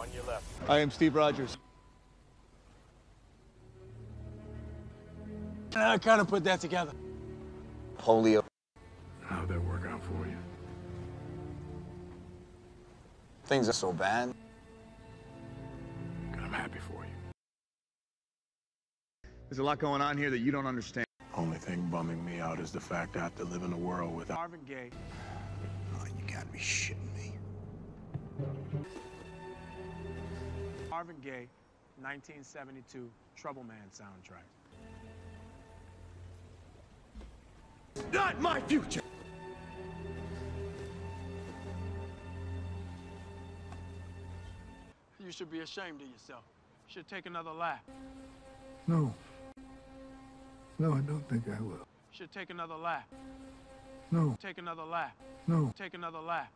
On your left. I am Steve Rogers. I kind of put that together. Polio. How'd that work out for you? Things are so bad. I'm happy for you. There's a lot going on here that you don't understand. Only thing bumming me out is the fact I have to live in a world without. Marvin Gaye. Oh, you gotta be shitting me. Marvin Gaye, 1972 Trouble Man soundtrack. Not my future! You should be ashamed of yourself. You should take another lap. No. No, I don't think I will. You should take another lap. No, Take another lap. no. Take another lap.